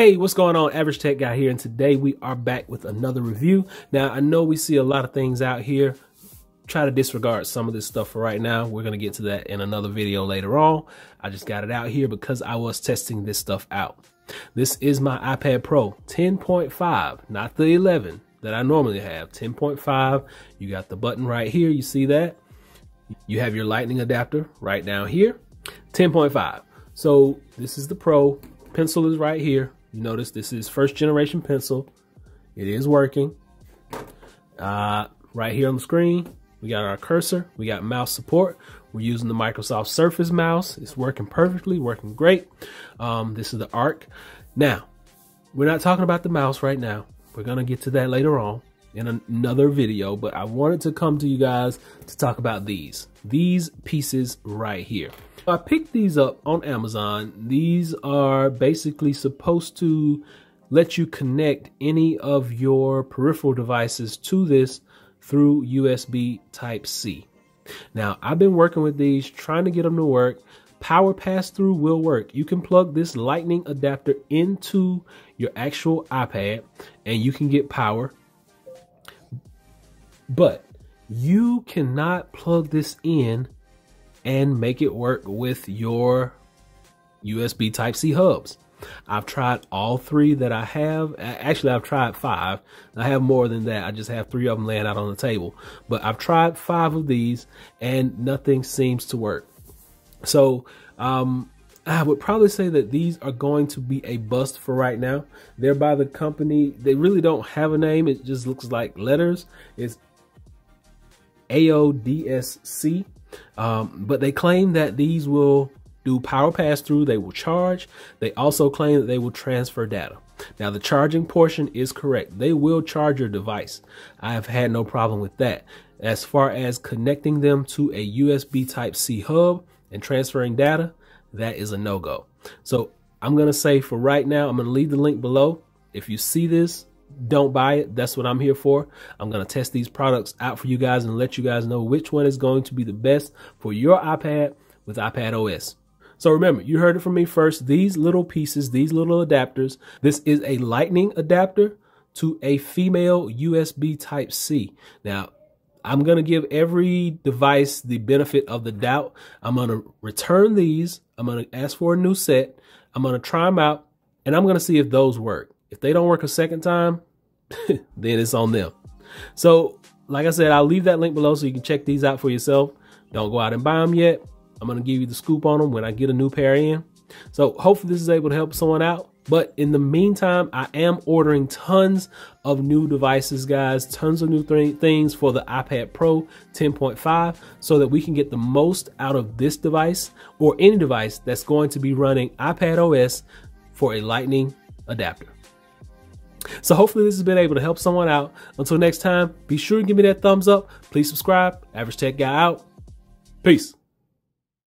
Hey, what's going on? Average Tech Guy here, and today we are back with another review. Now, I know we see a lot of things out here. Try to disregard some of this stuff for right now. We're going to get to that in another video later on. I just got it out here because I was testing this stuff out. This is my iPad Pro 10.5, not the 11 that I normally have. 10.5, you got the button right here. You see that? You have your lightning adapter right down here. 10.5. So this is the Pro. Pencil is right here. You notice this is first generation pencil. It is working. Uh, right here on the screen, we got our cursor. We got mouse support. We're using the Microsoft Surface mouse. It's working perfectly, working great. Um, this is the Arc. Now, we're not talking about the mouse right now. We're to get to that later on in another video, but I wanted to come to you guys to talk about these. These pieces right here. I picked these up on Amazon. These are basically supposed to let you connect any of your peripheral devices to this through USB Type C. Now, I've been working with these, trying to get them to work. Power pass through will work. You can plug this lightning adapter into your actual iPad and you can get power. But you cannot plug this in and make it work with your USB Type C hubs. I've tried all three that I have. Actually, I've tried five. I have more than that. I just have three of them laying out on the table. But I've tried five of these and nothing seems to work. So, um, I would probably say that these are going to be a bust for right now. They're by the company. They really don't have a name. It just looks like letters. It's AODSC. Um, but they claim that these will do power pass through, they will charge. They also claim that they will transfer data. Now, the charging portion is correct. They will charge your device. I have had no problem with that. As far as connecting them to a USB Type C hub and transferring data, that is a no go. So, I'm going to say for right now, I'm to leave the link below. If you see this, don't buy it. That's what I'm here for. I'm going to test these products out for you guys and let you guys know which one is going to be the best for your iPad with iPad OS. So remember, you heard it from me first. These little pieces, these little adapters, this is a lightning adapter to a female USB type C. Now, I'm going to give every device the benefit of the doubt. I'm going to return these. I'm going to ask for a new set. I'm going to try them out and I'm going to see if those work. If they don't work a second time, then it's on them. So, like I said, I'll leave that link below so you can check these out for yourself. Don't go out and buy them yet. I'm going to give you the scoop on them when I get a new pair in. So hopefully this is able to help someone out. But in the meantime, I am ordering tons of new devices, guys, tons of new th things for the iPad Pro 10.5 so that we can get the most out of this device or any device that's going to be running iPad OS for a lightning adapter. So hopefully this has been able to help someone out. Until next time, be sure to give me that thumbs up. Please subscribe. Average Tech Guy out. Peace.